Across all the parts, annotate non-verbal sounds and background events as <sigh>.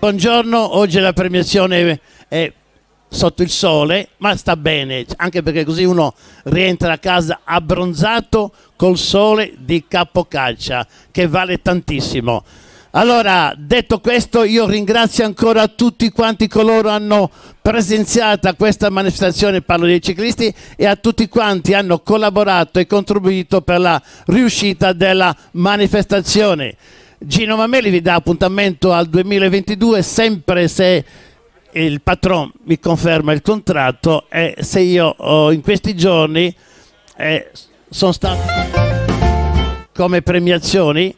Buongiorno, oggi la premiazione è sotto il sole, ma sta bene, anche perché così uno rientra a casa abbronzato col sole di Capocaccia, che vale tantissimo. Allora, detto questo, io ringrazio ancora tutti quanti coloro che hanno presenziato questa manifestazione, parlo dei ciclisti, e a tutti quanti hanno collaborato e contribuito per la riuscita della manifestazione. Gino Mameli vi dà appuntamento al 2022, sempre se il patron mi conferma il contratto e se io oh, in questi giorni eh, sono stato come premiazioni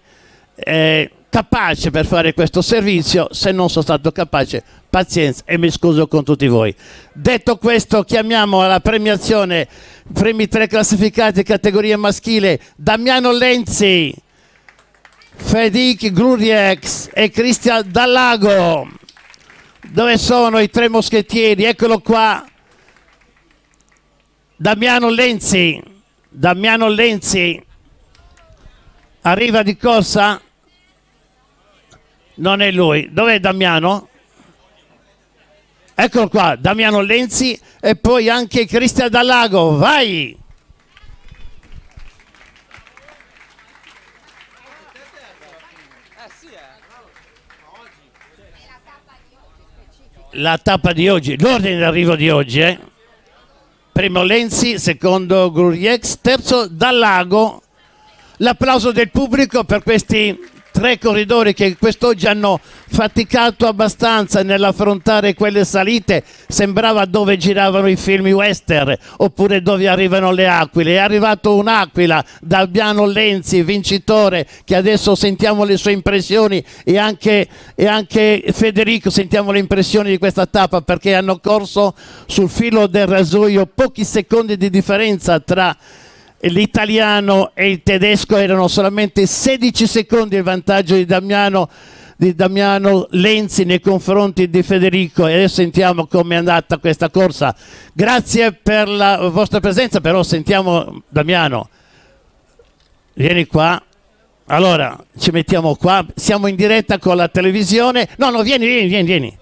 eh, capace per fare questo servizio, se non sono stato capace, pazienza e mi scuso con tutti voi. Detto questo, chiamiamo alla premiazione primi tre classificati categoria maschile Damiano Lenzi, Federic Gruriex e Cristian Dallago. Dove sono i tre moschettieri? Eccolo qua. Damiano Lenzi. Damiano Lenzi. Arriva di corsa? Non è lui. Dov'è Damiano? Eccolo qua, Damiano Lenzi e poi anche Cristian Dallago. Vai! La tappa di oggi, l'ordine d'arrivo di oggi, eh? Primo Lenzi, secondo Gruriex, terzo Dallago. L'applauso del pubblico per questi tre corridori che quest'oggi hanno faticato abbastanza nell'affrontare quelle salite, sembrava dove giravano i film western oppure dove arrivano le aquile. È arrivato un'aquila da Albiano Lenzi, vincitore, che adesso sentiamo le sue impressioni e anche, e anche Federico sentiamo le impressioni di questa tappa perché hanno corso sul filo del rasoio pochi secondi di differenza tra l'italiano e il tedesco erano solamente 16 secondi il vantaggio di Damiano, di Damiano Lenzi nei confronti di Federico e adesso sentiamo come è andata questa corsa. Grazie per la vostra presenza, però sentiamo Damiano. Vieni qua. Allora, ci mettiamo qua, siamo in diretta con la televisione. No, no, vieni, vieni, vieni, vieni.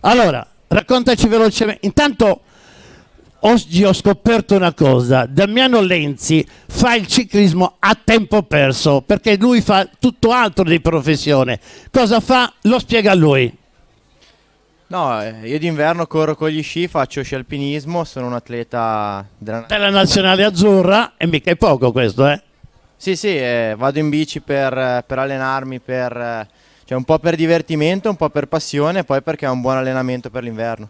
Allora, raccontaci velocemente. Intanto oggi ho scoperto una cosa, Damiano Lenzi fa il ciclismo a tempo perso perché lui fa tutto altro di professione. Cosa fa? Lo spiega a lui. No, eh, io d'inverno corro con gli sci, faccio sci alpinismo, sono un atleta della, della nazionale azzurra e mica è poco questo, eh? Sì, sì, eh, vado in bici per, per allenarmi, per, eh, cioè un po' per divertimento, un po' per passione e poi perché è un buon allenamento per l'inverno.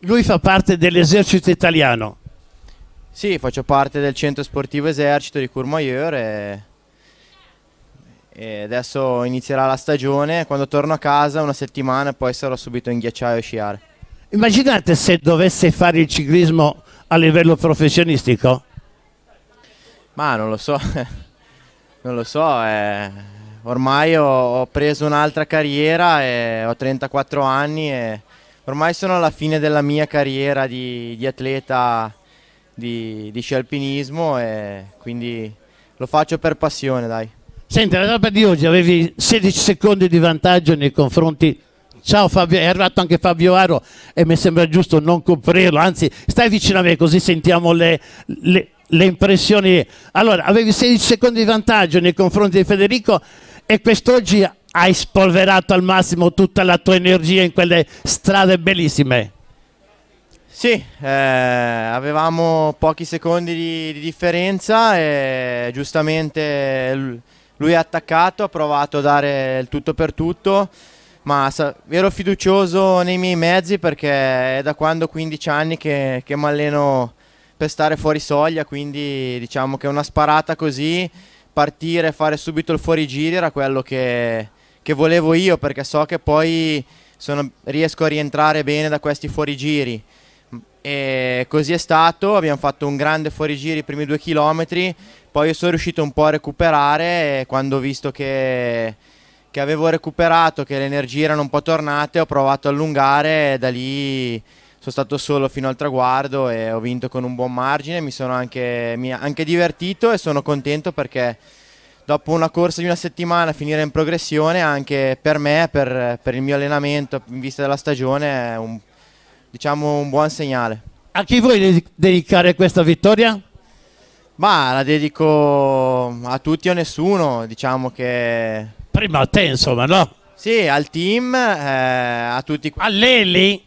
Lui fa parte dell'esercito italiano. Sì, faccio parte del centro sportivo esercito di Courmayeur e, e adesso inizierà la stagione. Quando torno a casa una settimana poi sarò subito in ghiacciaio a sciare. Immaginate se dovesse fare il ciclismo a livello professionistico? Ma non lo so, <laughs> non lo so. Eh. Ormai ho, ho preso un'altra carriera e ho 34 anni e ormai sono alla fine della mia carriera di, di atleta di, di, sci alpinismo e quindi lo faccio per passione, dai. Senti, la tappa di oggi avevi 16 secondi di vantaggio nei confronti Ciao Fabio, è arrivato anche Fabio Aro e mi sembra giusto non coprirlo, anzi stai vicino a me così sentiamo le, le, le impressioni. Allora, avevi 16 secondi di vantaggio nei confronti di Federico e quest'oggi hai spolverato al massimo tutta la tua energia in quelle strade bellissime. Sì, eh, avevamo pochi secondi di, di, differenza e giustamente lui è attaccato, ha provato a dare il tutto per tutto, ma ero fiducioso nei miei mezzi perché è da quando ho 15 anni che, che mi alleno per stare fuori soglia, quindi diciamo che una sparata così, partire e fare subito il fuorigiri era quello che, che volevo io perché so che poi sono, riesco a rientrare bene da questi fuorigiri. E così è stato, abbiamo fatto un grande fuorigiri i primi due chilometri, poi sono riuscito un po' a recuperare e quando ho visto che, che avevo recuperato, che le energie erano un po' tornate, ho provato a allungare e da lì sono stato solo fino al traguardo e ho vinto con un buon margine, mi sono anche, mi anche divertito e sono contento perché dopo una corsa di una settimana finire in progressione anche per me, per, per il mio allenamento in vista della stagione è un, diciamo, un buon segnale. A chi vuoi dedicare questa vittoria? Ma la dedico a tutti o a nessuno, diciamo che... Prima a te insomma, no? Sì, al team, eh, a tutti... A Leli?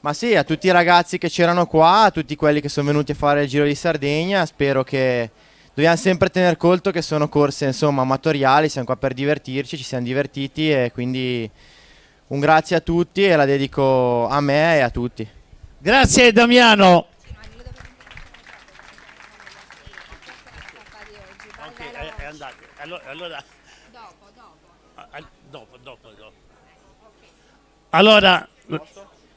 Ma sì, a tutti i ragazzi che c'erano qua, a tutti quelli che sono venuti a fare il Giro di Sardegna, spero che... Dobbiamo sempre tener conto che sono corse insomma amatoriali, siamo qua per divertirci, ci siamo divertiti e quindi un grazie a tutti e la dedico a me e a tutti. Grazie Damiano. Allora, dopo, dopo. dopo, dopo, dopo. Allora,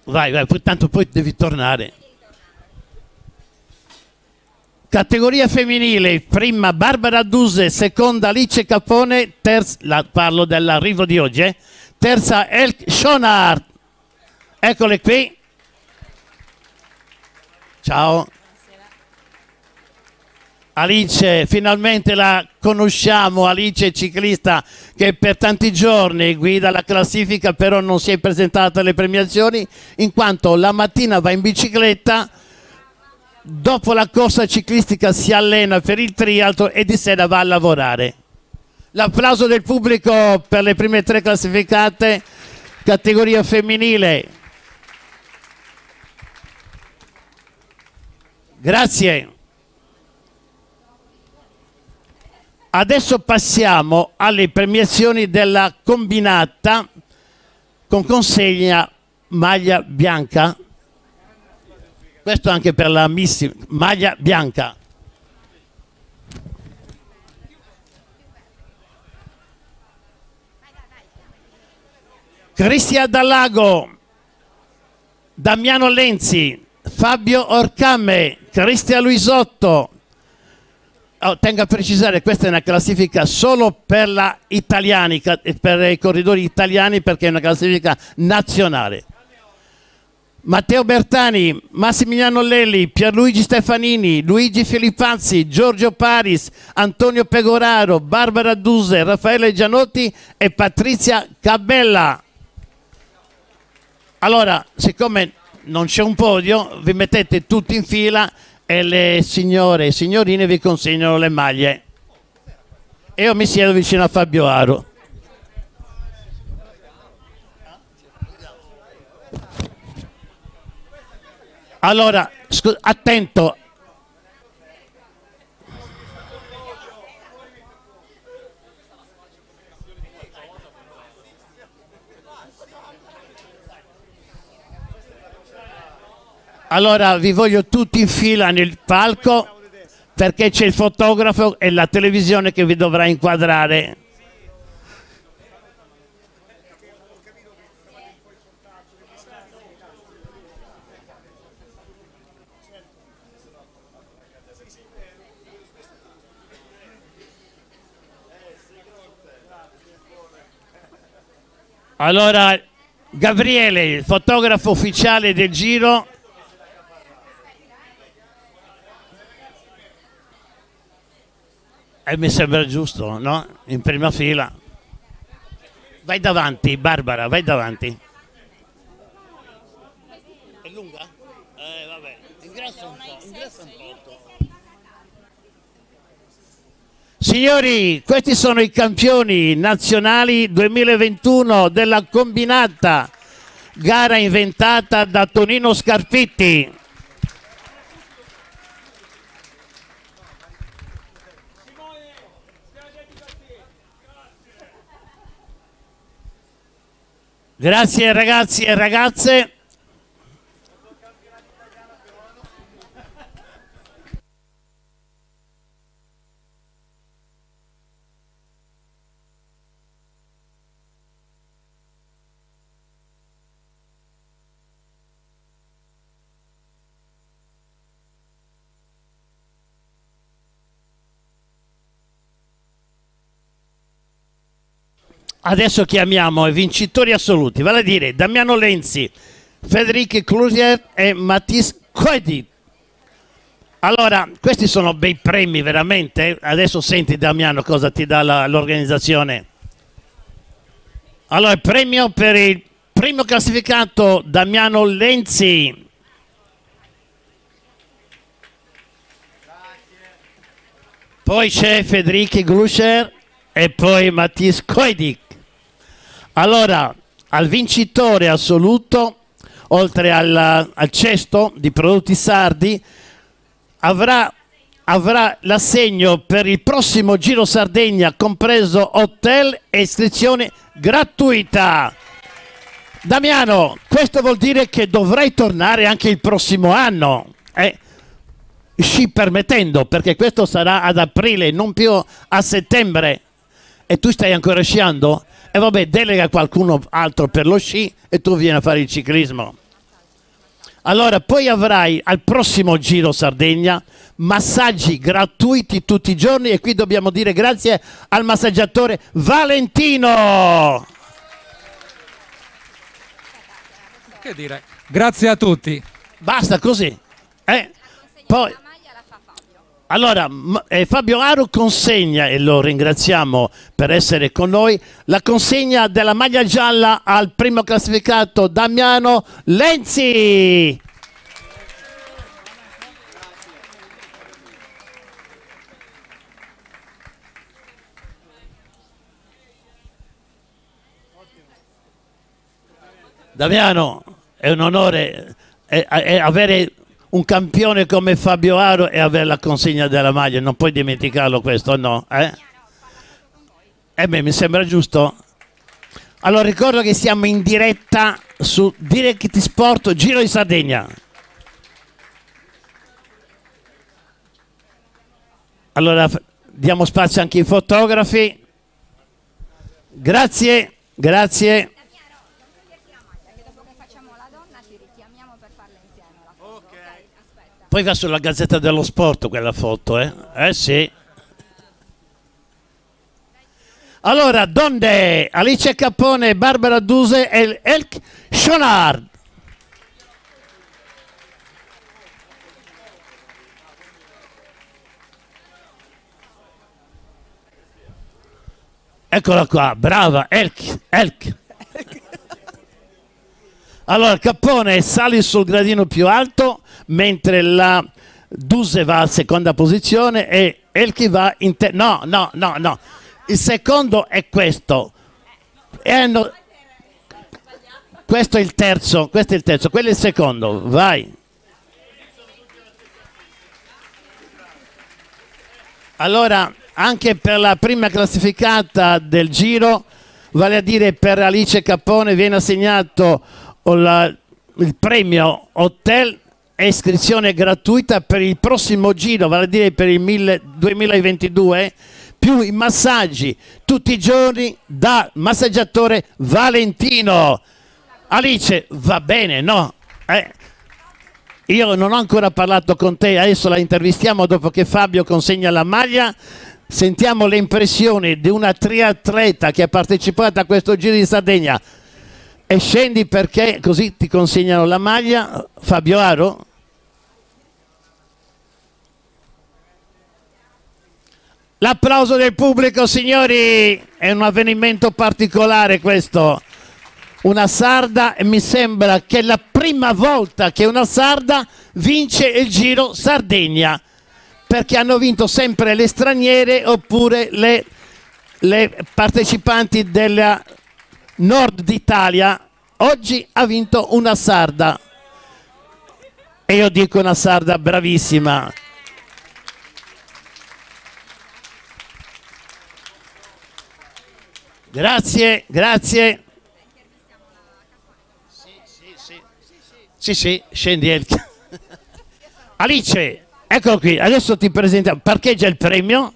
vai, vai, tanto poi devi tornare. Categoria femminile, prima Barbara Duse, seconda Alice Capone, terza, la, parlo dell'arrivo di oggi, eh? terza Elk Schonard. Eccole qui. Ciao. Alice, finalmente la conosciamo, Alice ciclista che per tanti giorni guida la classifica però non si è presentata alle premiazioni in quanto la mattina va in bicicletta, dopo la corsa ciclistica si allena per il triathlon e di sera va a lavorare. L'applauso del pubblico per le prime tre classificate, categoria femminile. Grazie. Adesso passiamo alle premiazioni della combinata con consegna maglia bianca. Questo anche per la Miss maglia bianca. Cristian Dallago, Damiano Lenzi, Fabio Orcame, Cristian Luisotto, Oh, tengo a precisare, questa è una classifica solo per, per i corridori italiani perché è una classifica nazionale. Matteo Bertani, Massimiliano Lelli, Pierluigi Stefanini, Luigi Filippazzi, Giorgio Paris, Antonio Pegoraro, Barbara Duse, Raffaele Gianotti e Patrizia Cabella. Allora, siccome non c'è un podio, vi mettete tutti in fila e le signore e signorine vi consegnano le maglie. Io mi siedo vicino a Fabio Aro. Allora, attento, Allora vi voglio tutti in fila nel palco perché c'è il fotografo e la televisione che vi dovrà inquadrare. Allora, Gabriele, fotografo ufficiale del giro, E mi sembra giusto, no? In prima fila. Vai davanti, Barbara, vai davanti. È lunga? Eh, vabbè. Ingrassa un po', ingrassa un po'. Signori, questi sono i campioni nazionali 2021 della combinata, gara inventata da Tonino Scarpitti. Grazie ragazzi e ragazze. Adesso chiamiamo i vincitori assoluti, vale a dire Damiano Lenzi, Federico Clusier e Matisse Coedit. Allora, questi sono bei premi veramente. Adesso senti Damiano cosa ti dà l'organizzazione. Allora, premio per il primo classificato Damiano Lenzi. Poi c'è Federici Gluscher e poi Mattis Koidik. Allora, al vincitore assoluto, oltre al, al cesto di prodotti sardi, avrà, avrà l'assegno per il prossimo Giro Sardegna, compreso hotel e iscrizione gratuita. Damiano, questo vuol dire che dovrai tornare anche il prossimo anno, eh? sci permettendo, perché questo sarà ad aprile, non più a settembre. E tu stai ancora sciando? E vabbè, delega qualcuno altro per lo sci e tu vieni a fare il ciclismo. Allora, poi avrai al prossimo Giro Sardegna massaggi gratuiti tutti i giorni e qui dobbiamo dire grazie al massaggiatore Valentino. Che dire? Grazie a tutti. Basta così. Eh? Poi allora, eh, Fabio Aru consegna, e lo ringraziamo per essere con noi, la consegna della maglia gialla al primo classificato Damiano Lenzi. Damiano, è un onore è, è avere un campione come Fabio Aro e avere la consegna della maglia, non puoi dimenticarlo questo, no? Eh? Eh beh, mi sembra giusto. Allora ricordo che siamo in diretta su Direct Sport Giro di Sardegna. Allora diamo spazio anche ai fotografi. Grazie, grazie. Poi va sulla Gazzetta dello Sport quella foto, eh? Eh sì. Allora, donde Alice Capone, Barbara Duse e Elk Schonard. Eccola qua, brava, Elk, Elk. Allora, Cappone sali sul gradino più alto, mentre la Duse va a seconda posizione e Elchi va in terza. No, no, no, no. Il secondo è questo. Hanno... Questo è il terzo, questo è il terzo, quello è il secondo. Vai. Allora, anche per la prima classificata del giro, vale a dire per Alice Cappone, viene assegnato la, il premio hotel iscrizione gratuita per il prossimo giro, vale a dire per il 2022, più i massaggi tutti i giorni da massaggiatore Valentino. Alice, va bene, no? Eh, io non ho ancora parlato con te, adesso la intervistiamo dopo che Fabio consegna la maglia. Sentiamo le impressioni di una triatleta che ha partecipato a questo Giro di Sardegna e scendi perché così ti consegnano la maglia Fabio Aro? L'applauso del pubblico signori! È un avvenimento particolare questo. Una sarda e mi sembra che è la prima volta che una sarda vince il giro Sardegna perché hanno vinto sempre le straniere oppure le, le partecipanti della nord d'Italia, oggi ha vinto una sarda. E io dico una sarda bravissima. Grazie, grazie. Sì, sì, scendi Elke. <laughs> Alice, eccolo qui, adesso ti presentiamo, parcheggia il premio.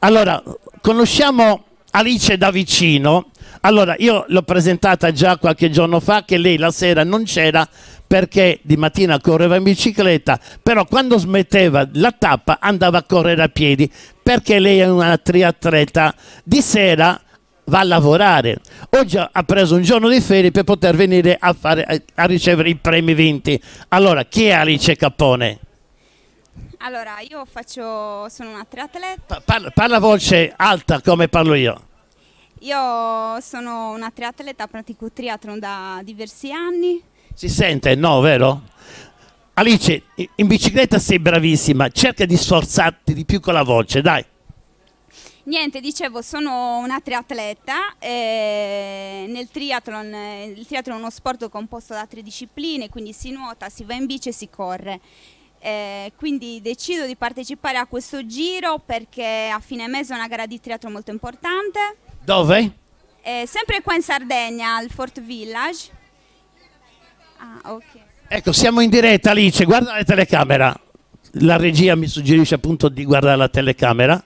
Allora, conosciamo Alice da vicino, allora, io l'ho presentata già qualche giorno fa che lei la sera non c'era perché di mattina correva in bicicletta, però quando smetteva la tappa andava a correre a piedi perché lei è una triatleta. Di sera va a lavorare. Oggi ha preso un giorno di ferie per poter venire a, fare, a ricevere i premi vinti. Allora, chi è Alice Capone? Allora, io faccio, sono una triatleta. Pa- Parla, parla voce alta come parlo io. Io sono una triatleta, pratico triathlon da diversi anni. Si sente? No, vero? Alice, in bicicletta sei bravissima, cerca di sforzarti di più con la voce, dai. Niente, dicevo, sono una triatleta. e nel triathlon, eh, il triathlon è uno sport composto da tre discipline, quindi si nuota, si va in bici e si corre. Eh, quindi decido di partecipare a questo giro perché a fine mese è una gara di triathlon molto importante. Dove? Eh, sempre qua in Sardegna, al Fort Village. Ah, ok. Ecco, siamo in diretta, Alice, guarda la telecamera. La regia mi suggerisce appunto di guardare la telecamera.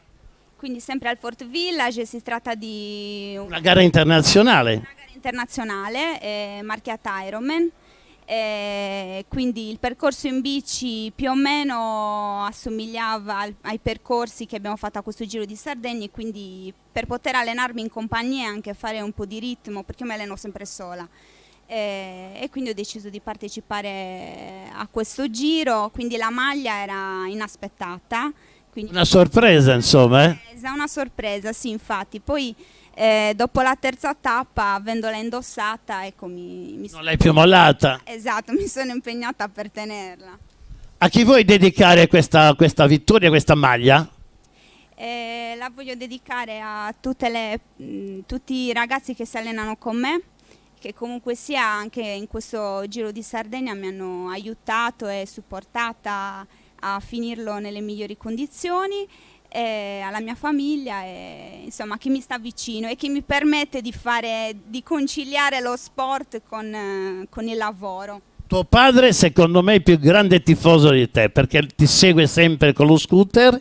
Quindi sempre al Fort Village si tratta di una Una gara internazionale. gara internazionale eh, marchiata Ironman. Eh, quindi il percorso in bici più o meno assomigliava al- ai percorsi che abbiamo fatto a questo Giro di Sardegna e quindi per poter allenarmi in compagnia e anche fare un po' di ritmo perché io mi alleno sempre sola Eh, e quindi ho deciso di partecipare a questo giro quindi la maglia era inaspettata quindi Una sorpresa, insomma, eh? una sorpresa, sì, infatti. Poi eh, dopo la terza tappa, avendola indossata, ecco, mi, mi Non l'hai più mollata. esatto, <laughs> mi sono impegnata per tenerla. A chi vuoi dedicare questa, questa vittoria, questa maglia? Eh, la voglio dedicare a tutte le- mh, tutti i ragazzi che si allenano con me, che comunque sia anche in questo Giro di Sardegna mi hanno aiutato e supportata a finirlo nelle migliori condizioni, e alla mia famiglia e insomma chi mi sta vicino e chi mi permette di, fare, di conciliare lo sport con, eh, con il lavoro. Tuo padre, secondo me, è il più grande tifoso di te perché ti segue sempre con lo scooter.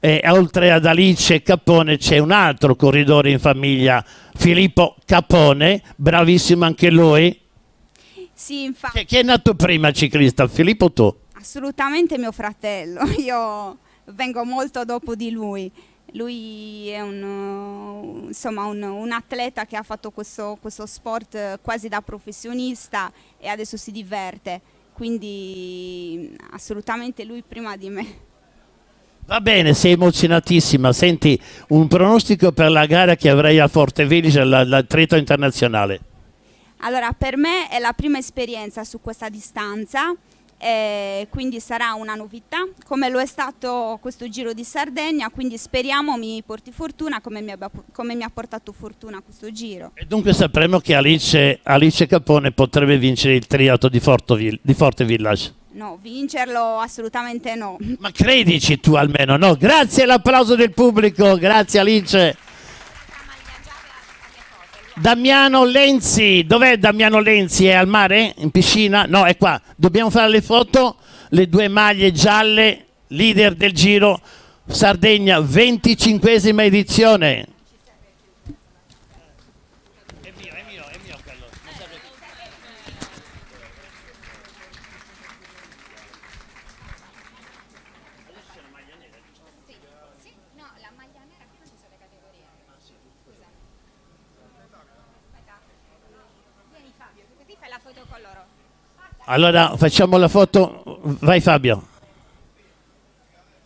E oltre ad Alice Capone c'è un altro corridore in famiglia, Filippo Capone, bravissimo anche lui. Sì, infatti. Chi è nato prima ciclista, Filippo o tu? Assolutamente mio fratello, <laughs> io vengo molto dopo di lui. Lui è un, uh, insomma, un, un atleta che ha fatto questo, questo sport eh, quasi da professionista e adesso si diverte, quindi mm, assolutamente lui prima di me. Va bene, sei emozionatissima. Senti, un pronostico per la gara che avrai a Forte Village, la- l'atleta internazionale. Allora, per me è la prima esperienza su questa distanza, eh, quindi sarà una novità, come lo è stato questo Giro di Sardegna, quindi speriamo mi porti fortuna come mi, abbia- come mi ha portato fortuna questo Giro. E dunque sapremo che Alice, Alice Capone potrebbe vincere il triatlo di, di Forte Village. No, vincerlo assolutamente no. Ma credici tu almeno, no? Grazie all'applauso del pubblico, grazie Alice. Damiano Lenzi, dov'è Damiano Lenzi? È al mare? In piscina? No, è qua. Dobbiamo fare le foto, le due maglie gialle, leader del giro Sardegna, 25esima edizione. È mio, è mio, è mio quello. Sì, no, la maglia nera qui non ci sono le categorie. Scusa. Aspetta. Vieni Fabio, che così fai la foto con loro. Allora facciamo la foto, vai Fabio.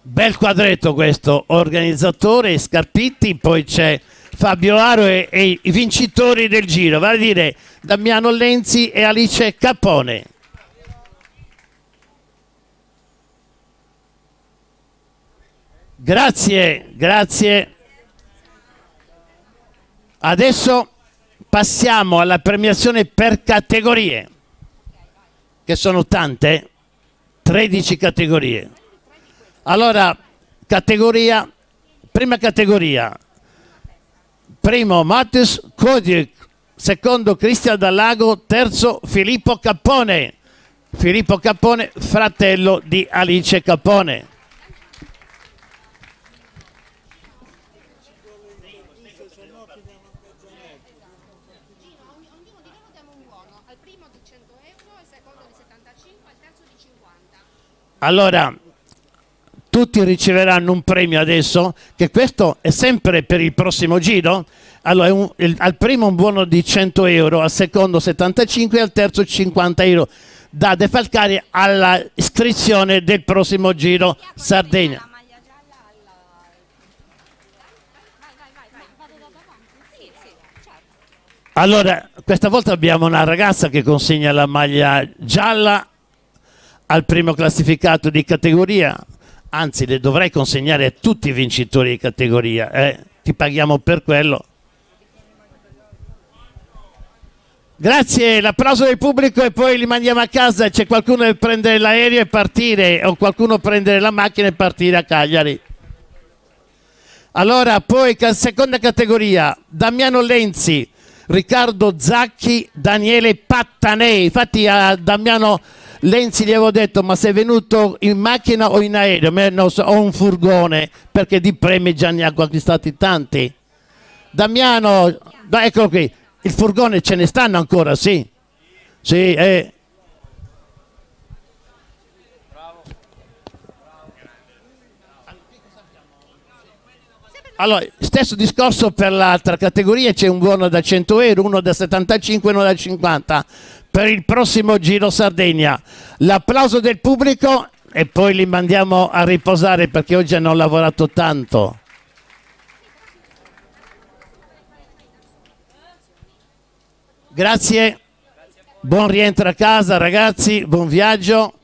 Bel quadretto questo, organizzatore Scarpitti, poi c'è Fabio Aro e, e i vincitori del giro, vale a dire Damiano Lenzi e Alice Capone. Grazie, grazie. Adesso passiamo alla premiazione per categorie che sono tante, 13 categorie. Allora, categoria, prima categoria, primo Mattius Kodic, secondo Cristian Dallago, terzo Filippo Cappone, Filippo Cappone, fratello di Alice Cappone. Ognuno di loro diamo un buono, al primo di 100 euro, al secondo di 75, al terzo di 50. Allora, tutti riceveranno un premio adesso, che questo è sempre per il prossimo giro. Allora, un- il- al primo un buono di 100 euro, al secondo 75 e al terzo 50 euro. da defalcare alla iscrizione del prossimo Giro Sardegna. Allora, questa volta abbiamo una ragazza che consegna la maglia gialla al primo classificato di categoria, anzi le dovrei consegnare a tutti i vincitori di categoria, eh? ti paghiamo per quello. Grazie, l'applauso del pubblico e poi li mandiamo a casa. C'è qualcuno che prendere l'aereo e partire o qualcuno prendere la macchina e partire a Cagliari. Allora, poi seconda categoria, Damiano Lenzi, Riccardo Zacchi, Daniele Pattanei. Infatti a Damiano Lenzi gli avevo detto ma sei venuto in macchina o in aereo? No, ho un furgone perché di premi già ne ha acquistati tanti. Damiano, eccolo qui, il furgone ce ne stanno ancora, sì. Sì, eh. Allora, stesso discorso per l'altra categoria, c'è un buono da 100 euro, uno da 75 e uno da 50 per il prossimo Giro Sardegna. L'applauso del pubblico e poi li mandiamo a riposare perché oggi hanno lavorato tanto. Grazie, buon rientro a casa ragazzi, buon viaggio.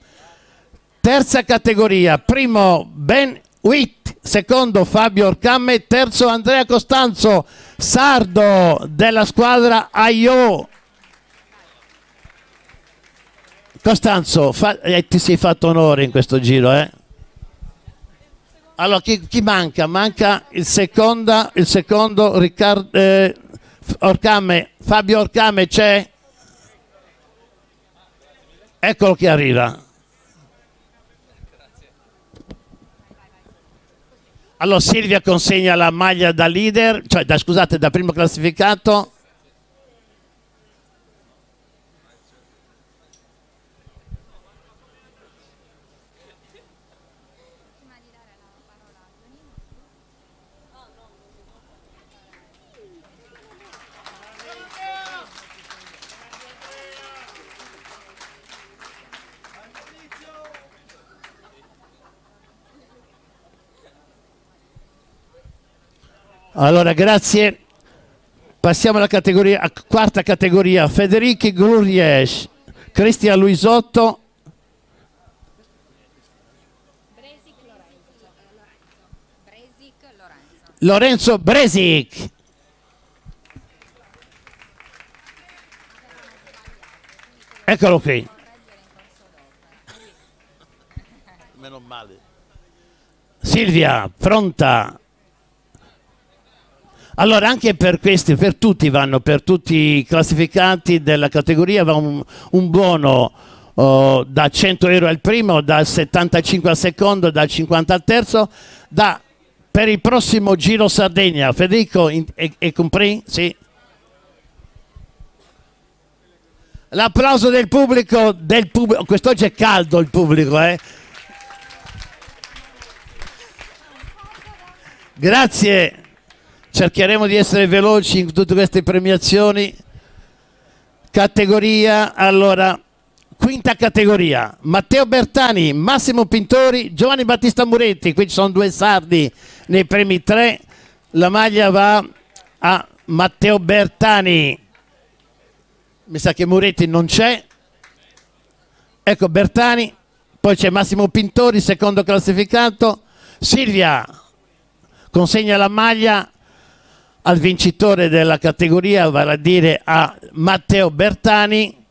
Terza categoria, primo Ben Witt, secondo Fabio Orcamme, terzo Andrea Costanzo, sardo della squadra AIO. Costanzo, fa, eh, ti sei fatto onore in questo giro, eh? Allora, chi, chi manca? Manca il, seconda, il secondo Riccardo, eh, Orcame, Fabio Orcame c'è? Eccolo che arriva. Allora Silvia consegna la maglia da leader, cioè da, scusate, da primo classificato. Allora, grazie. Passiamo alla categoria, quarta categoria. Federici Gruries, Cristian Luisotto. Lorenzo Bresic. Eccolo qui. Meno male. Silvia, pronta? Allora anche per questi, per tutti vanno, per tutti i classificati della categoria va un, un buono oh, da 100 euro al primo, da 75 al secondo, da 50 al terzo, da, per il prossimo Giro Sardegna. Federico, in, è compris? Sì. L'applauso del pubblico, del pubblico, quest'oggi è caldo il pubblico, eh? Grazie cercheremo di essere veloci in tutte queste premiazioni. Categoria allora quinta categoria. Matteo Bertani Massimo Pintori Giovanni Battista Muretti. Qui ci sono due sardi nei primi tre. La maglia va a Matteo Bertani. Mi sa che Muretti non c'è. Ecco Bertani poi c'è Massimo Pintori secondo classificato. Silvia consegna la maglia al vincitore della categoria, vale a dire a Matteo Bertani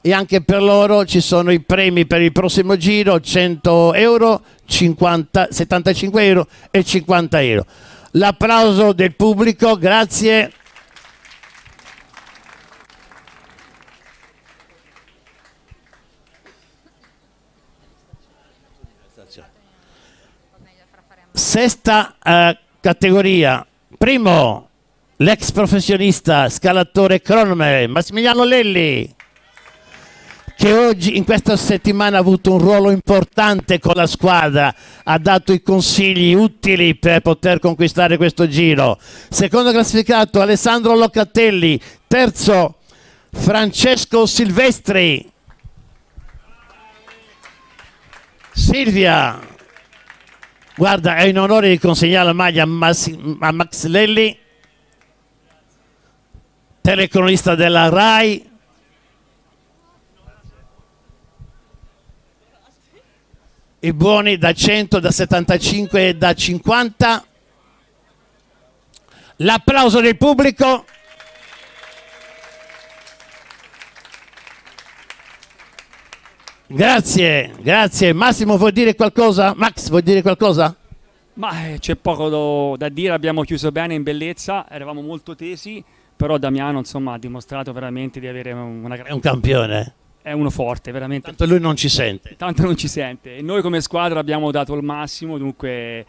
e anche per loro ci sono i premi per il prossimo giro 100 euro, 50, 75 euro e 50 euro. L'applauso del pubblico, grazie. Sesta eh, categoria, primo l'ex professionista scalatore cronometre Massimiliano Lelli che oggi in questa settimana ha avuto un ruolo importante con la squadra, ha dato i consigli utili per poter conquistare questo giro. Secondo classificato Alessandro Locatelli, terzo Francesco Silvestri. Silvia, guarda, è un onore di consegnare la maglia a Max Lelli, telecronista della RAI. I buoni da 100, da 75 e da 50. L'applauso del pubblico. Grazie, grazie. Massimo, vuoi dire qualcosa? Max, vuoi dire qualcosa? Ma eh, c'è poco do- da dire, abbiamo chiuso bene in bellezza, eravamo molto tesi, però Damiano insomma, ha dimostrato veramente di avere una È un campione. È uno forte, veramente. Tanto lui non ci sente. Tanto non ci sente. E noi come squadra abbiamo dato il massimo, dunque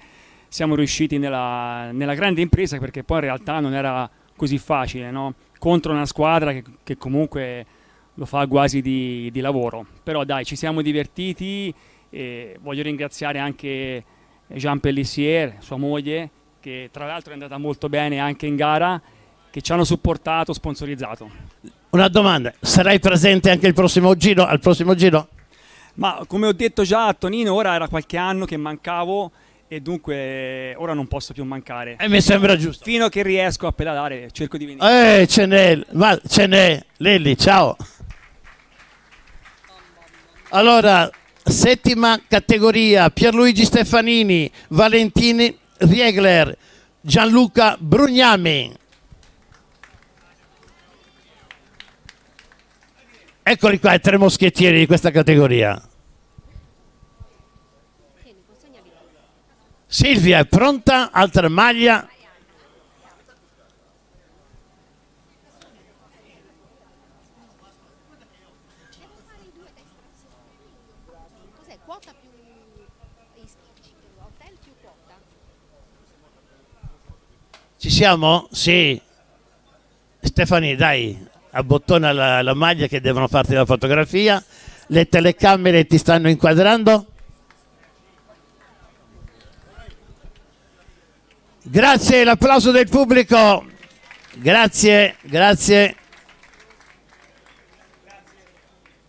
siamo riusciti nella, nella grande impresa perché poi in realtà non era così facile, no? contro una squadra che, che comunque lo fa quasi di, di, lavoro. Però dai, ci siamo divertiti e voglio ringraziare anche Jean Pellissier, sua moglie, che tra l'altro è andata molto bene anche in gara, che ci hanno supportato, sponsorizzato. Una domanda, sarai presente anche il prossimo giro, al prossimo giro? Ma come ho detto già a Tonino, ora era qualche anno che mancavo e dunque ora non posso più mancare. E mi sembra giusto. Fino a che riesco a pedalare cerco di venire. Eh, ce n'è, ma ce n'è. Lelli, ciao. Allora, settima categoria, Pierluigi Stefanini, Valentini Riegler, Gianluca Brugnami. Eccoli qua i tre moschettieri di questa categoria. Silvia è pronta, altra maglia. Ci siamo? Sì. Stefani, dai, abbottona la, la maglia che devono farti la fotografia. Le telecamere ti stanno inquadrando? Grazie, l'applauso del pubblico. Grazie, grazie.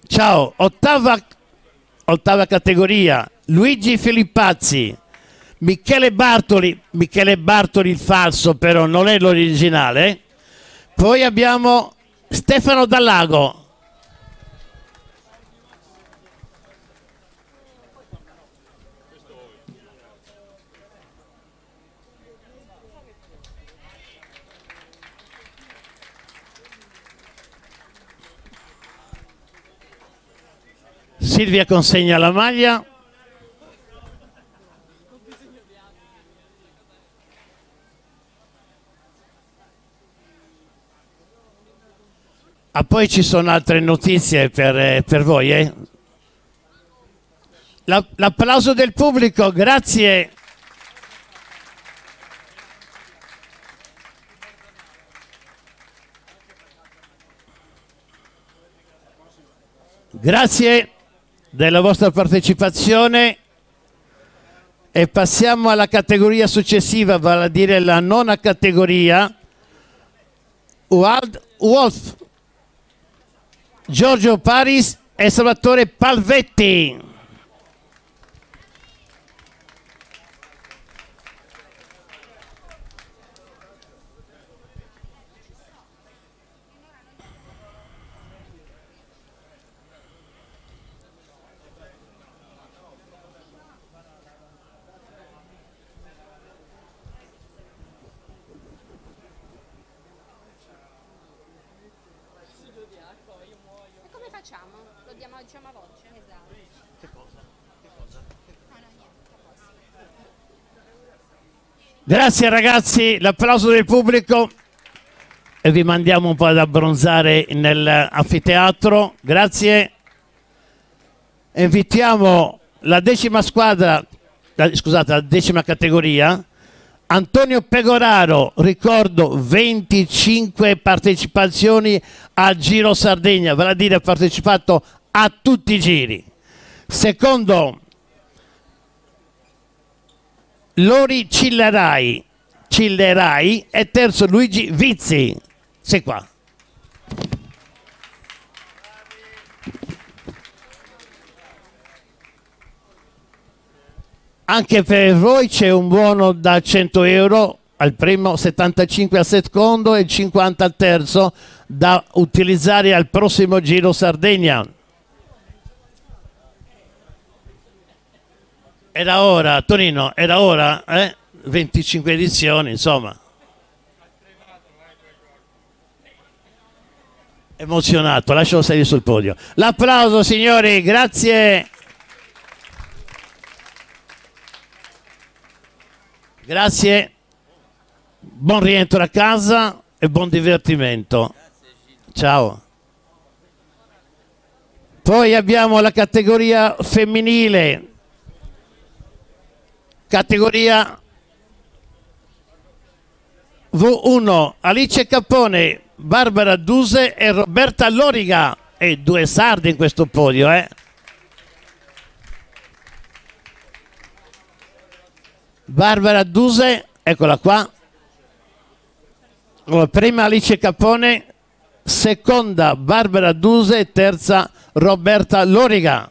Ciao, ottava, ottava categoria. Luigi Filippazzi, Michele Bartoli, Michele Bartoli il falso però non è l'originale. Poi abbiamo Stefano Dallago. Silvia consegna la maglia. Ah, poi ci sono altre notizie per, eh, per voi. Eh? La- l'applauso del pubblico, grazie. Grazie della vostra partecipazione e passiamo alla categoria successiva, vale a dire la nona categoria. Wild Wolf, Giorgio Paris e Salvatore Palvetti. Diamo diciamo a voce? Esatto. Che cosa? Che cosa? No, no, niente, a posto. Grazie ragazzi, l'applauso del pubblico e vi mandiamo un po' ad abbronzare nell'anfiteatro. Grazie. Invitiamo la decima squadra, la- scusate, la decima categoria. Antonio Pegoraro, ricordo 25 partecipazioni al Giro Sardegna, vale a dire ha partecipato a tutti i giri. Secondo Lori Cillerai, Cillerai e terzo Luigi Vizzi. Sei qua. Anche per voi c'è un buono da 100 euro al primo, 75 al secondo e 50 al terzo da utilizzare al prossimo Giro Sardegna. Era ora, Tonino, era ora, eh? 25 edizioni, insomma. Emozionato, lascialo salire sul podio. L'applauso, signori, grazie. Grazie, buon rientro a casa e buon divertimento. Ciao. Poi abbiamo la categoria femminile, categoria V1, Alice Capone, Barbara Duse e Roberta Loriga. E due sardi in questo podio, eh. Barbara Duse, eccola qua. Prima Alice Capone, seconda Barbara Duse e terza Roberta Loriga.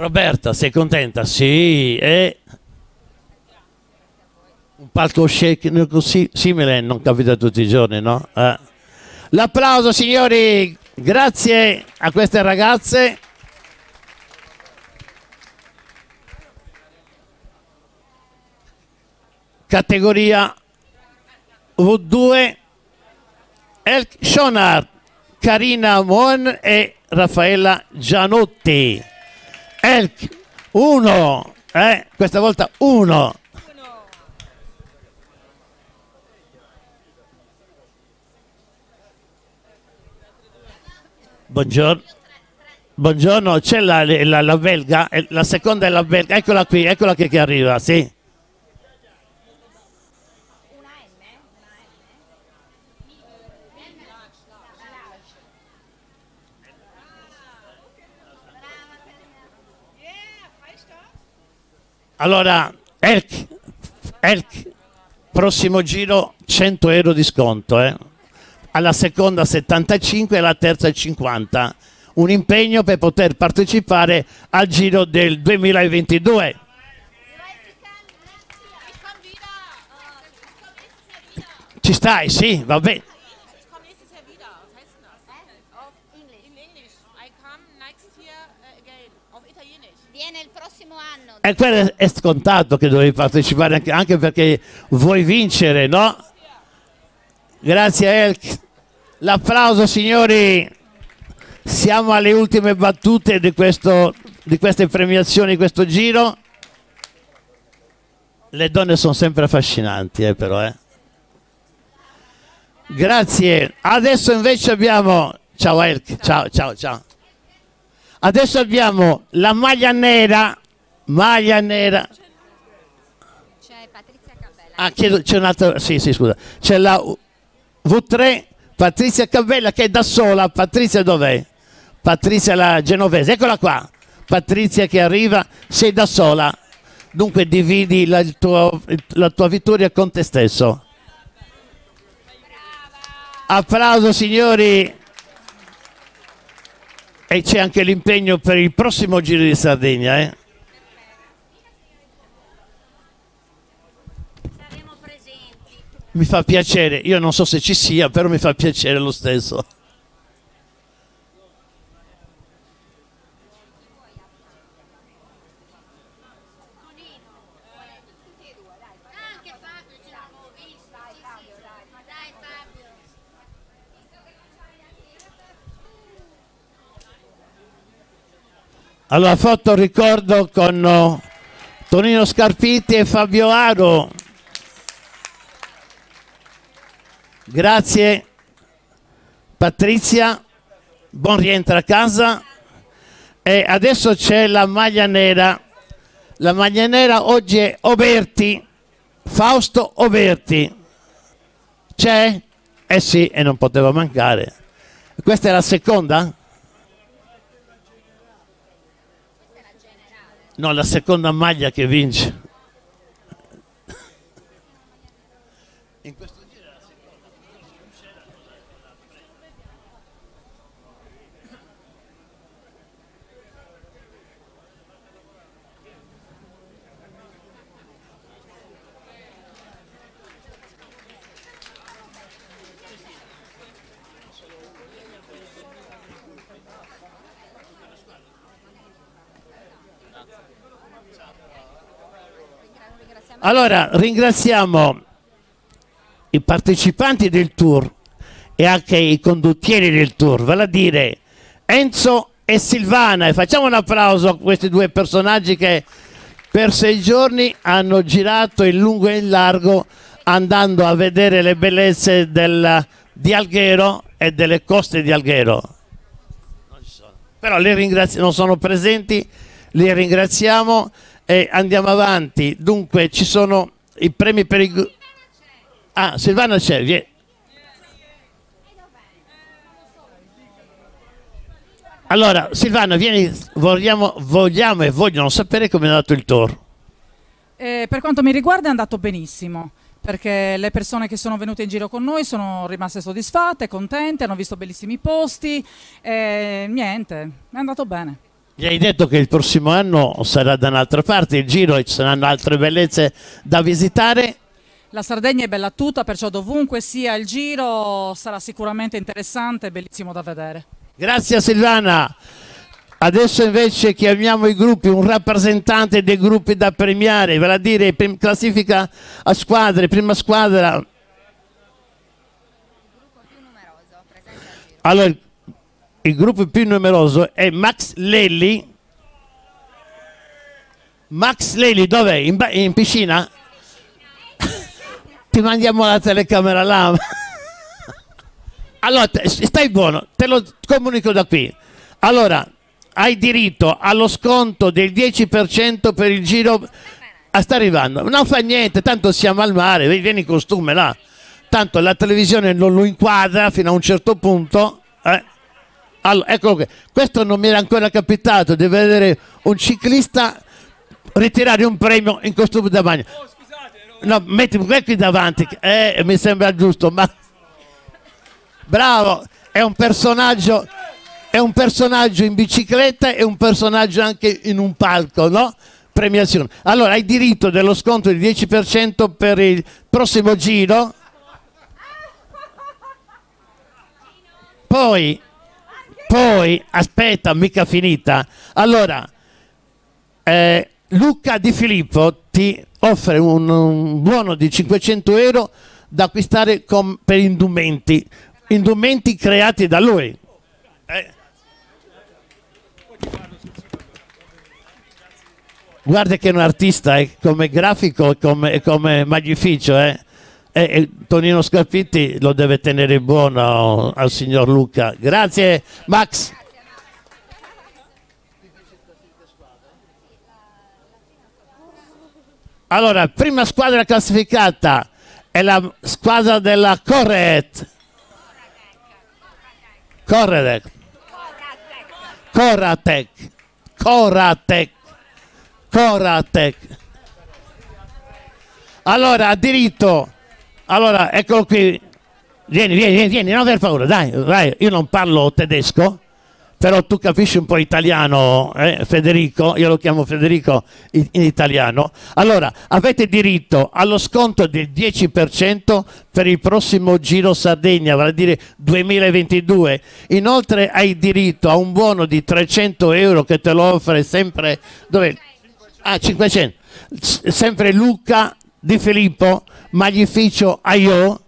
Roberta, sei contenta? Sì, e un palcoscenico simile non capita tutti i giorni, no? Eh. L'applauso signori, grazie a queste ragazze. Categoria V2 Elk Schonar, Carina Moen e Raffaella Gianotti. Elk 1, eh? questa volta 1. Buongiorno. Buongiorno, c'è la, la, la, belga, la seconda è la belga, eccola qui, eccola che arriva, sì. Allora, Elk, Elk, prossimo giro 100 euro di sconto, eh? alla seconda 75 e alla terza 50. Un impegno per poter partecipare al giro del 2022. Ci stai? Sì, va bene. E quello è scontato che dovevi partecipare anche, anche perché vuoi vincere, no? Grazie Elk. L'applauso signori. Siamo alle ultime battute di, questo, di queste premiazioni, di questo giro. Le donne sono sempre affascinanti, eh, però. Eh. Grazie. Adesso invece abbiamo... Ciao Elk, ciao, ciao, ciao. Adesso abbiamo la maglia nera, maglia nera. C'è Patrizia Cabella. Ah, chiedo, c'è un'altra, sì, sì, scusa. C'è la V3, Patrizia Cabella che è da sola. Patrizia dov'è? Patrizia la genovese, eccola qua. Patrizia che arriva, sei da sola. Dunque dividi la, tuo, la tua vittoria con te stesso. Applauso signori. E c'è anche l'impegno per il prossimo Giro di Sardegna. Eh? Saremo presenti. Mi fa piacere, io non so se ci sia, però mi fa piacere lo stesso. Allora, foto ricordo con oh, Tonino Scarpitti e Fabio Aro. Grazie Patrizia, buon rientro a casa. E adesso c'è la maglia nera. La maglia nera oggi è Oberti, Fausto Oberti. C'è? Eh sì, e non poteva mancare. Questa è la seconda? No, la seconda maglia che vince. Allora, ringraziamo i partecipanti del tour e anche i conduttieri del tour, vale a dire Enzo e Silvana. E facciamo un applauso a questi due personaggi che per sei giorni hanno girato in lungo e in largo andando a vedere le bellezze del, di Alghero e delle coste di Alghero. Però li ringrazi- non sono presenti, li ringraziamo e andiamo avanti. Dunque ci sono i premi per i... gru- Ah, Silvana c'è, vie- Allora, Silvana, vieni, vogliamo, vogliamo e vogliono sapere come è andato il tour. Eh, per quanto mi riguarda è andato benissimo, perché le persone che sono venute in giro con noi sono rimaste soddisfatte, contente, hanno visto bellissimi posti e niente, è andato bene. Gli hai detto che il prossimo anno sarà da un'altra parte il giro e ci saranno altre bellezze da visitare. La Sardegna è bella tutta, perciò dovunque sia il giro sarà sicuramente interessante e bellissimo da vedere. Grazie Silvana. Adesso invece chiamiamo i gruppi, un rappresentante dei gruppi da premiare, vale a dire classifica a squadre, prima squadra. Allora, il- gruppo più numeroso è Max Lelli. Max Lelli dov'è? In, in piscina? <laughs> Ti mandiamo la telecamera là. <laughs> Allora, stai buono, te lo comunico da qui. Allora, hai diritto allo sconto del 10% per il giro. Ah, sta arrivando, non fa niente, tanto siamo al mare, vi- vieni in costume là. Tanto la televisione non lo inquadra fino a un certo punto. eh. Allora, qui. Questo non mi era ancora capitato di vedere un ciclista ritirare un premio in costume da bagno. No, metti quel qui davanti, eh, mi sembra giusto, ma bravo, è un personaggio, è un personaggio in bicicletta e un personaggio anche in un palco, no? Premiazione. Allora, hai diritto dello sconto del 10% per il prossimo giro. Poi, poi, aspetta, mica finita. Allora, eh, Luca Di Filippo ti offre un, un buono di 500 euro da acquistare com- per indumenti, indumenti creati da lui. Eh. Guarda che è un artista, è come grafico e come, come magnificio. Eh. E, e Tonino Scarpitti lo deve tenere buono al signor Luca. Grazie Max. Allora, prima squadra classificata è la squadra della Corret. Corretec. Coratec. Coratec. Coratec. Allora, diritto. Allora, eccolo qui. Vieni, vieni, vieni, vieni, non aver paura, dai, vai. Io non parlo tedesco, però tu capisci un po' italiano, eh, Federico, io lo chiamo Federico in, in italiano. Allora, avete diritto allo sconto del 10% per il prossimo Giro Sardegna, vale a dire 2022. Inoltre hai diritto a un buono di 300 euro che te lo offre sempre... Dove? Ah, 500. S- sempre Luca Di Filippo, Magnificio Aio,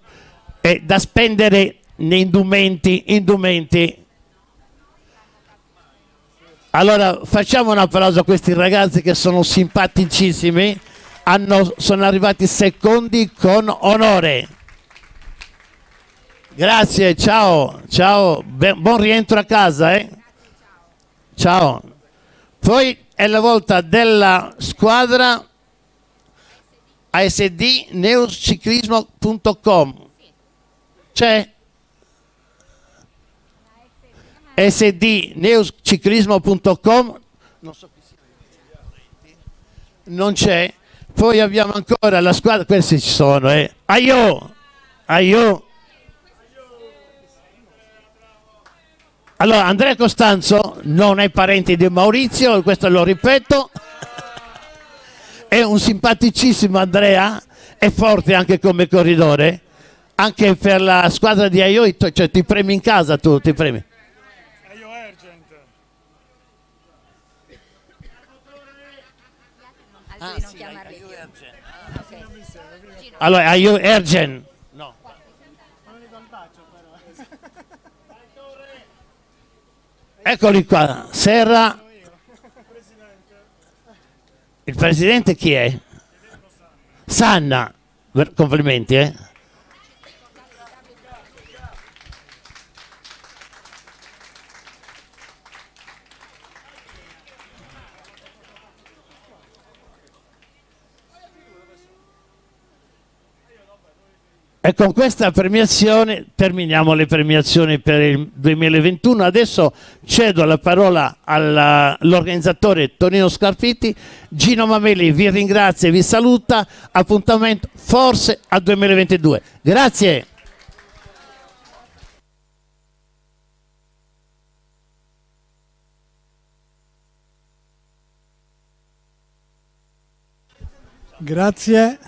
e da spendere nei indumenti, indumenti allora facciamo un applauso a questi ragazzi che sono simpaticissimi, Hanno- sono arrivati secondi con onore. Grazie, ciao, ciao, buon rientro a casa. Eh? Ciao. Poi è la volta della squadra asdnewsciclismo.com. C'è? sdnewsciclismo.com non so chi sia. non c'è poi abbiamo ancora la squadra questi ci sono eh. Aio Aio. Allora, Andrea Costanzo non è parente di Maurizio, questo lo ripeto. È un simpaticissimo Andrea, è forte anche come corridore, anche per la squadra di Aio, cioè ti premi in casa tu, ti premi. Chiamarli più. Allora, Aio Ergen. No. <laughs> Eccoli qua, Serra. Il presidente chi è? Sanna. Complimenti, eh? E con questa premiazione terminiamo le premiazioni per il 2021. Adesso cedo la parola all'organizzatore Tonino Scarpitti. Gino Mameli vi ringrazia e vi saluta. Appuntamento forse al 2022. Grazie. Grazie.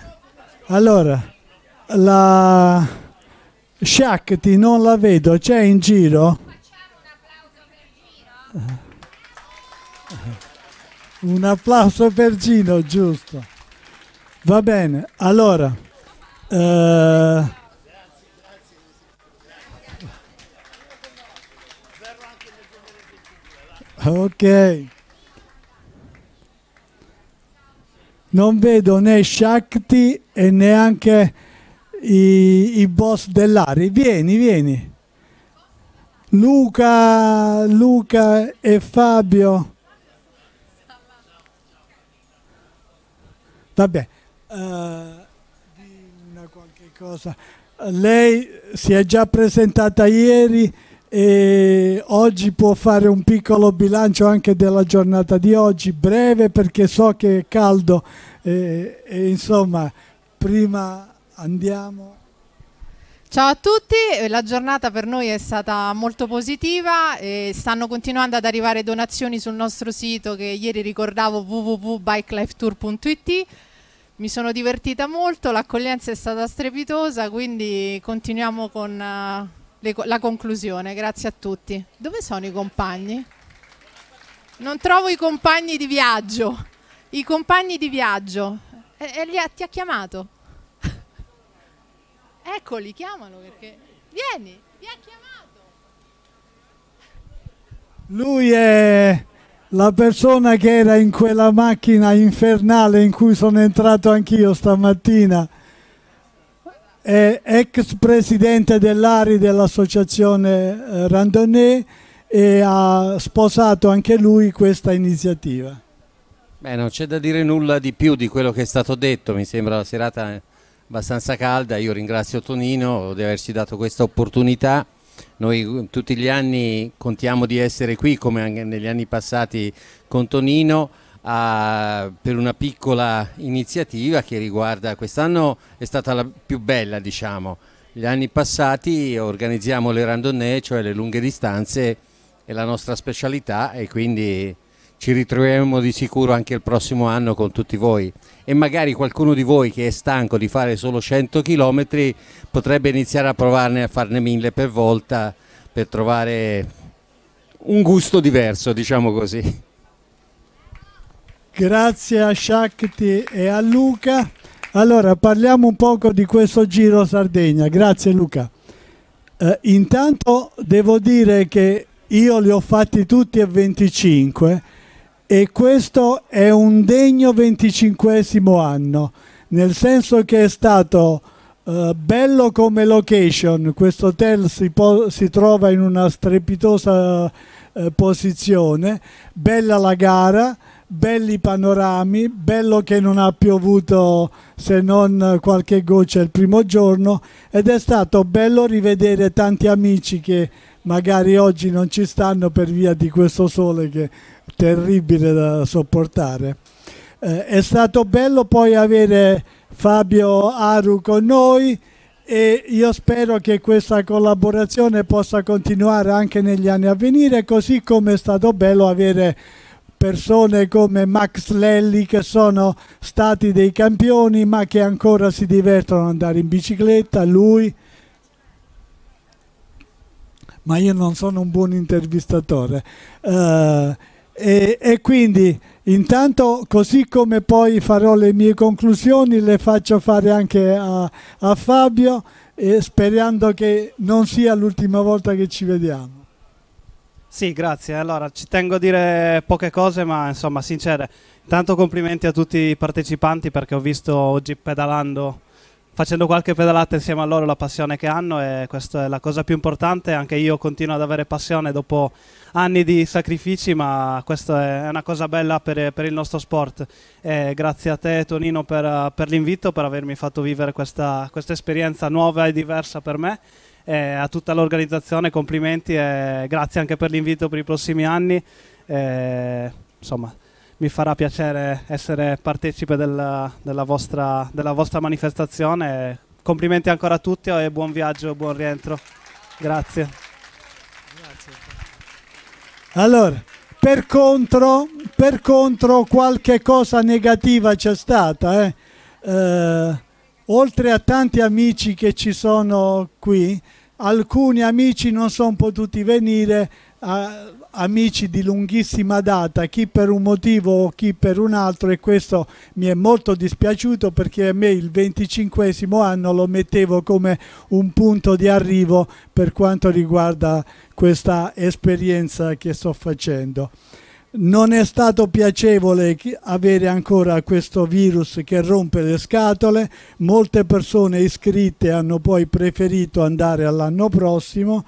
Allora, la Shakti non la vedo, c'è in giro? Un applauso per Gino, giusto. Va bene, allora. eh, ok. Non vedo né Shakti e neanche i, i boss dell'Ari. Vieni, vieni. Luca, Luca e Fabio. Vabbè, eh, di una qualche cosa. Lei si è già presentata ieri e oggi può fare un piccolo bilancio anche della giornata di oggi, breve perché so che è caldo e, e insomma prima andiamo. Ciao a tutti, la giornata per noi è stata molto positiva e stanno continuando ad arrivare donazioni sul nostro sito che ieri ricordavo www.bikelifetour.it. Mi sono divertita molto, l'accoglienza è stata strepitosa, quindi continuiamo con eh, le la conclusione. Grazie a tutti. Dove sono i compagni? Non trovo i compagni di viaggio. I compagni di viaggio. E, e li ha- ti ha chiamato? Eccoli, chiamalo perché... Vieni, vi ha chiamato. Lui è la persona che era in quella macchina infernale in cui sono entrato anch'io stamattina. È ex presidente dell'ARI dell'associazione eh, Randonnée e ha sposato anche lui questa iniziativa. Beh, non c'è da dire nulla di più di quello che è stato detto, mi sembra la serata abbastanza calda, io ringrazio Tonino di averci dato questa opportunità. Noi eh, tutti gli anni contiamo di essere qui, come anche negli anni passati con Tonino, a- per una piccola iniziativa che riguarda, quest'anno è stata la più bella diciamo, gli anni passati organizziamo le randonnée, cioè le lunghe distanze, è la nostra specialità e quindi ci ritroveremo di sicuro anche il prossimo anno con tutti voi e magari qualcuno di voi che è stanco di fare solo 100 km potrebbe iniziare a provarne a farne 1000 per volta per trovare un gusto diverso, diciamo così. Grazie a Shakti e a Luca. Allora parliamo un poco di questo Giro Sardegna. Grazie Luca. Eh, intanto devo dire che io li ho fatti tutti a 25 e questo è un degno 25 anno, nel senso che è stato eh, bello come location, questo hotel si, si trova in una strepitosa eh, posizione, bella la gara, belli panorami, bello che non ha piovuto se non qualche goccia il primo giorno. Ed è stato bello rivedere tanti amici che magari oggi non ci stanno per via di questo sole che terribile da sopportare. Eh, è stato bello poi avere Fabio Aru con noi e io spero che questa collaborazione possa continuare anche negli anni a venire, così come è stato bello avere persone come Max Lelli che sono stati dei campioni ma che ancora si divertono ad andare in bicicletta, lui ma io non sono un buon intervistatore uh, e, e quindi Intanto, così come poi farò le mie conclusioni, le faccio fare anche a, a Fabio, e sperando che non sia l'ultima volta che ci vediamo. Sì, grazie. Allora, ci tengo a dire poche cose, ma insomma, sincere. Intanto complimenti a tutti i partecipanti perché ho visto oggi pedalando facendo qualche pedalata insieme a loro la passione che hanno e questa è la cosa più importante. Anche io continuo ad avere passione dopo anni di sacrifici, ma questa è una cosa bella per, per il nostro sport. E grazie a te Tonino per, per l'invito, per avermi fatto vivere questa, questa esperienza nuova e diversa per me. E a tutta l'organizzazione complimenti e grazie anche per l'invito per i prossimi anni. E, insomma, mi farà piacere essere partecipe del, della, vostra, della, vostra, manifestazione. Complimenti ancora a tutti e buon viaggio buon rientro. Grazie. Allora, per contro, per contro qualche cosa negativa c'è stata. Eh? Eh, oltre a tanti amici che ci sono qui, alcuni amici non sono potuti venire. Eh, amici di lunghissima data, chi per un motivo o chi per un altro e questo mi è molto dispiaciuto perché a me il 25 anno lo mettevo come un punto di arrivo per quanto riguarda questa esperienza che sto facendo. Non è stato piacevole avere ancora questo virus che rompe le scatole, molte persone iscritte hanno poi preferito andare all'anno prossimo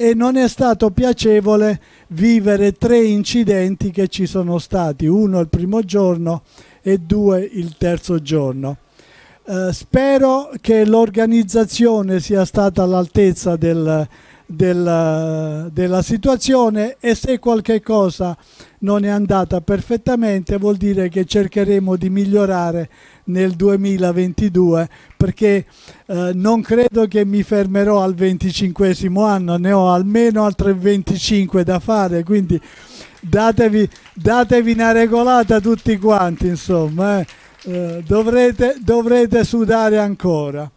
e non è stato piacevole vivere tre incidenti che ci sono stati, uno il primo giorno e due il terzo giorno. Eh, spero che l'organizzazione sia stata all'altezza del, del, della situazione e se qualche cosa non è andata perfettamente vuol dire che cercheremo di migliorare nel 2022 perché eh, non credo che mi fermerò al 25 anno, ne ho almeno altre 25 da fare, quindi datevi, datevi una regolata tutti quanti, insomma, eh. Eh, dovrete, dovrete sudare ancora.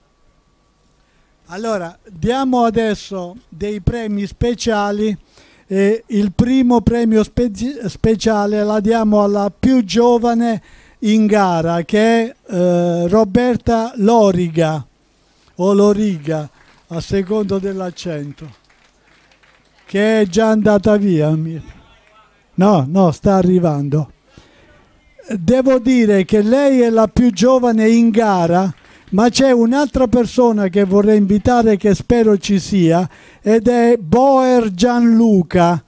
Allora, diamo adesso dei premi speciali. E il primo premio spezi- speciale la diamo alla più giovane in gara che è eh, Roberta Loriga o Loriga a secondo dell'accento che è già andata via no no sta arrivando devo dire che lei è la più giovane in gara ma c'è un'altra persona che vorrei invitare che spero ci sia ed è Boer Gianluca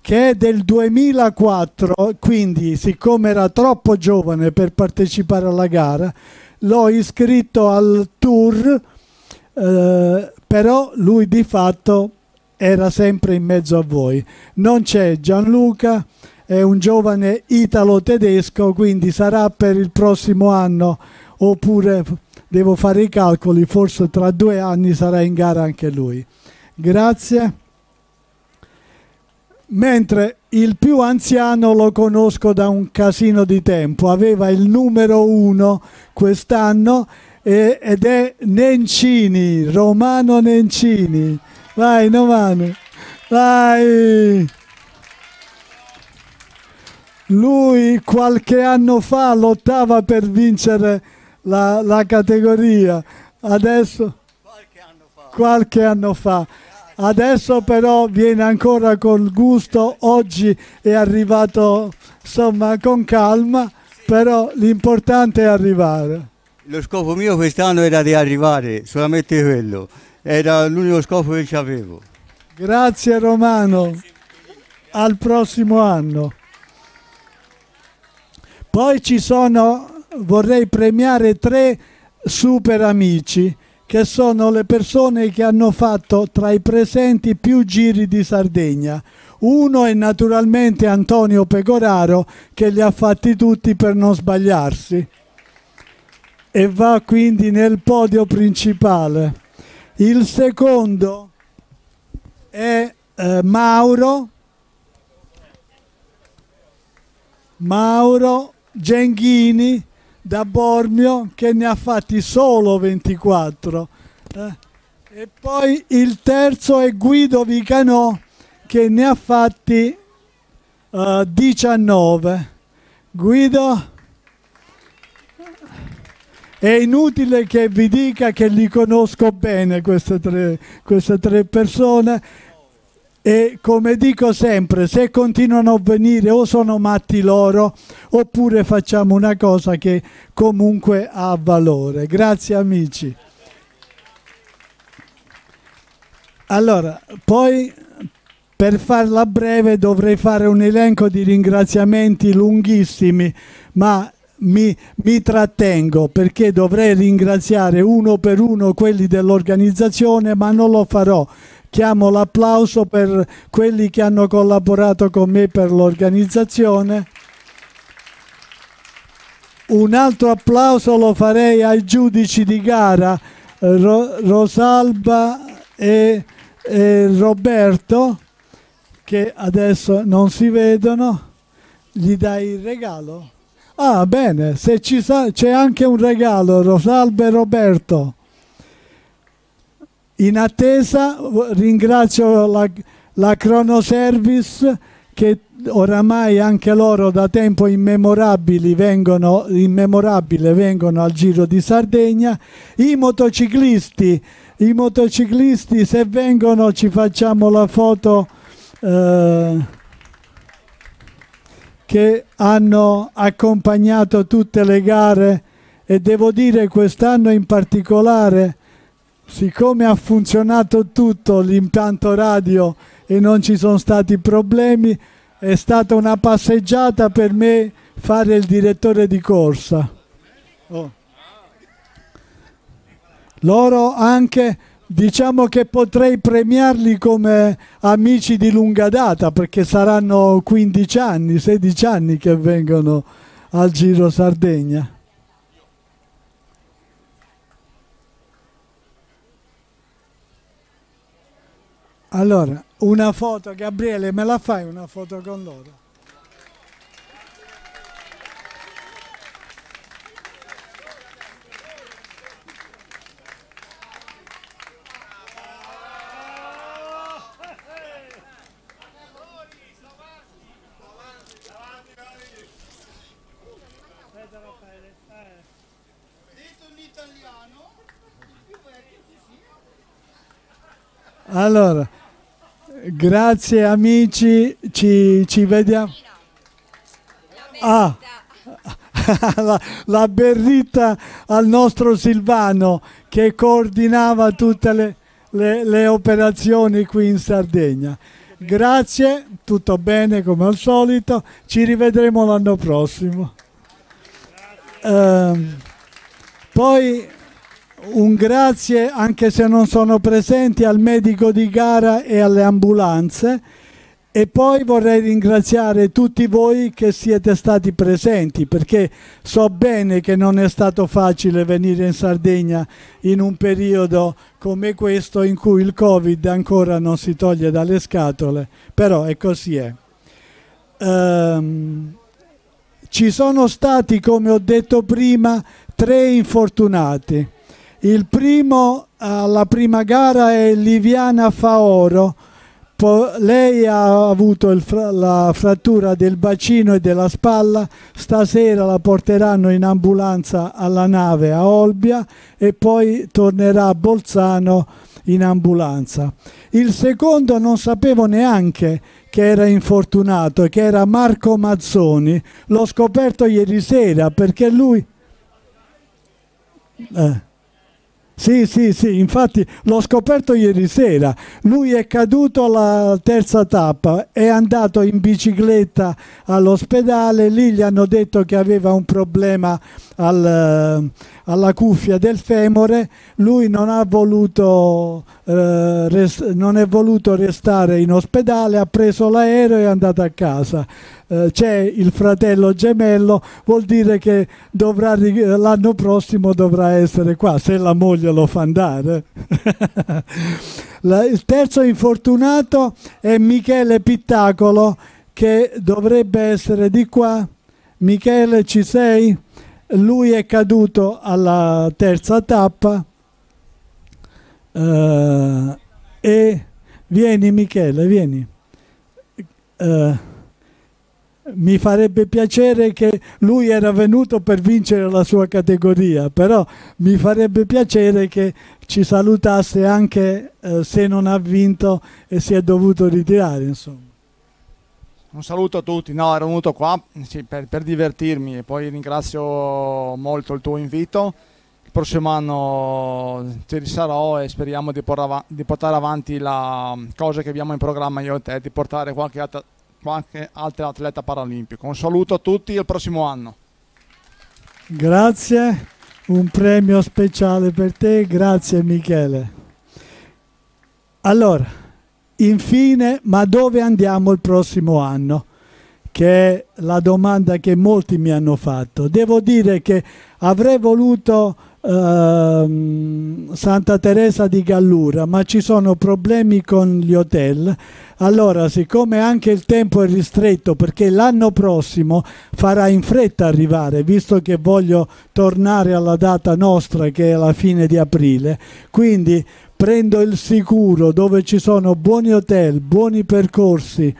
che è del 2004, quindi siccome era troppo giovane per partecipare alla gara, l'ho iscritto al tour, eh, però lui di fatto era sempre in mezzo a voi. Non c'è Gianluca, è un giovane italo-tedesco, quindi sarà per il prossimo anno oppure devo fare i calcoli, forse tra due anni sarà in gara anche lui. Grazie. Mentre il più anziano lo conosco da un casino di tempo, aveva il numero uno quest'anno ed è Nencini, Romano Nencini. Vai Romano, vai! Lui qualche anno fa lottava per vincere la, la categoria. Adesso qualche anno fa. Qualche anno fa. Adesso però viene ancora col gusto, oggi è arrivato insomma con calma, però l'importante è arrivare. Lo scopo mio quest'anno era di arrivare, solamente quello, era l'unico scopo che avevo. Grazie Romano, al prossimo anno. Poi ci sono, vorrei premiare tre super amici che sono le persone che hanno fatto tra i presenti più giri di Sardegna. Uno è naturalmente Antonio Pecoraro che li ha fatti tutti per non sbagliarsi e va quindi nel podio principale. Il secondo è eh, Mauro. Mauro Genghini da Bormio che ne ha fatti solo 24. Eh. E poi il terzo è Guido Vicanò che ne ha fatti uh, 19. Guido, è inutile che vi dica che li conosco bene queste tre, queste tre persone e come dico sempre, se continuano a venire o sono matti loro oppure facciamo una cosa che comunque ha valore. Grazie amici. Allora, poi per farla breve dovrei fare un elenco di ringraziamenti lunghissimi, ma mi, mi, trattengo perché dovrei ringraziare uno per uno quelli dell'organizzazione, ma non lo farò. Chiamo l'applauso per quelli che hanno collaborato con me per l'organizzazione. Un altro applauso lo farei ai giudici di gara, Ro Rosalba e e Roberto che adesso non si vedono. Gli dai il regalo? Ah bene c'è anche un regalo Rosalba e Roberto in attesa ringrazio la, la Cronoservice che oramai anche loro da tempo immemorabili vengono, immemorabile vengono al Giro di Sardegna. I motociclisti i motociclisti se vengono ci facciamo la foto eh, che hanno accompagnato tutte le gare e devo dire quest'anno in particolare siccome ha funzionato tutto l'impianto radio e non ci sono stati problemi è stata una passeggiata per me fare il direttore di corsa oh loro anche diciamo che potrei premiarli come amici di lunga data perché saranno 15 anni, 16 anni che vengono al Giro Sardegna. Allora, una foto, Gabriele, me la fai una foto con loro? Allora, grazie amici, ci, ci vediamo. Ah, <laughs> la, la berrita al nostro Silvano che coordinava tutte le, le, le operazioni qui in Sardegna. Grazie, tutto bene come al solito, ci rivedremo l'anno prossimo. Uh, poi un grazie, anche se non sono presenti, al medico di gara e alle ambulanze. E poi vorrei ringraziare tutti voi che siete stati presenti perché so bene che non è stato facile venire in Sardegna in un periodo come questo in cui il Covid ancora non si toglie dalle scatole, però è così è. Um, ci sono stati, come ho detto prima, tre infortunati il primo alla prima gara è Liviana Faoro. Lei ha avuto fra la frattura del bacino e della spalla, stasera la porteranno in ambulanza alla nave a Olbia e poi tornerà a Bolzano in ambulanza. Il secondo non sapevo neanche che era infortunato, che era Marco Mazzoni, l'ho scoperto ieri sera perché lui... Eh. Sì, sì, sì, infatti l'ho scoperto ieri sera. Lui è caduto alla terza tappa, è andato in bicicletta all'ospedale, lì gli hanno detto che aveva un problema al, alla cuffia del femore, lui non ha voluto eh, res- non è voluto restare in ospedale, ha preso l'aereo e è andato a casa. Eh, c'è il fratello gemello, vuol dire che dovrà, l'anno prossimo dovrà essere qua, se la moglie lo fa andare. <laughs> il terzo infortunato è Michele Pittacolo che dovrebbe essere di qua. Michele, ci sei? Lui è caduto alla terza tappa uh, e vieni Michele, vieni. Uh, mi farebbe piacere che lui era venuto per vincere la sua categoria, però mi farebbe piacere che ci salutasse anche uh, se non ha vinto e si è dovuto ritirare. Insomma. Un saluto a tutti, no, ero venuto qua per, per, divertirmi e poi ringrazio molto il tuo invito. Il prossimo anno ci risarò e speriamo di portare avanti la cosa che abbiamo in programma io e te, di portare qualche, altra, qualche altro atleta paralimpico. Un saluto a tutti e al prossimo anno. Grazie, un premio speciale per te, grazie Michele. Allora, Infine, ma dove andiamo il prossimo anno? Che è la domanda che molti mi hanno fatto. Devo dire che avrei voluto uh, Santa Teresa di Gallura, ma ci sono problemi con gli hotel. Allora, siccome anche il tempo è ristretto, perché l'anno prossimo farà in fretta arrivare, visto che voglio tornare alla data nostra che è la fine di aprile, quindi prendo il sicuro dove ci sono buoni hotel, buoni percorsi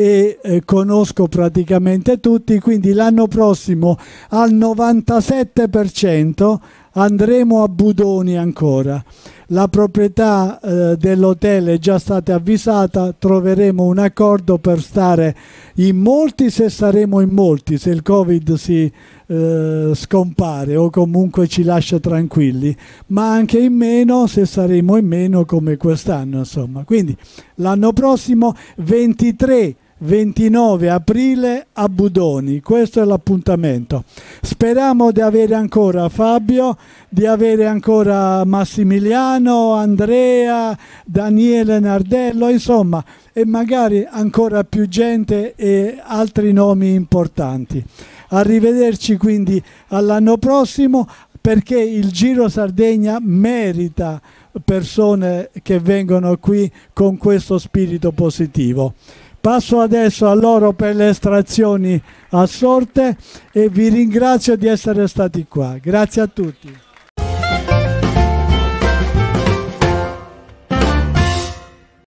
e eh, conosco praticamente tutti, quindi l'anno prossimo al 97% andremo a Budoni ancora. La proprietà eh, dell'hotel è già stata avvisata, troveremo un accordo per stare in molti se saremo in molti, se il Covid si eh, scompare o comunque ci lascia tranquilli, ma anche in meno se saremo in meno come quest'anno, insomma. Quindi l'anno prossimo 23 29 aprile a Budoni, questo è l'appuntamento. Speriamo di avere ancora Fabio, di avere ancora Massimiliano, Andrea, Daniele Nardello, insomma, e magari ancora più gente e altri nomi importanti. Arrivederci quindi all'anno prossimo perché il Giro Sardegna merita persone che vengono qui con questo spirito positivo. Passo adesso a loro per le estrazioni a sorte e vi ringrazio di essere stati qua. Grazie a tutti.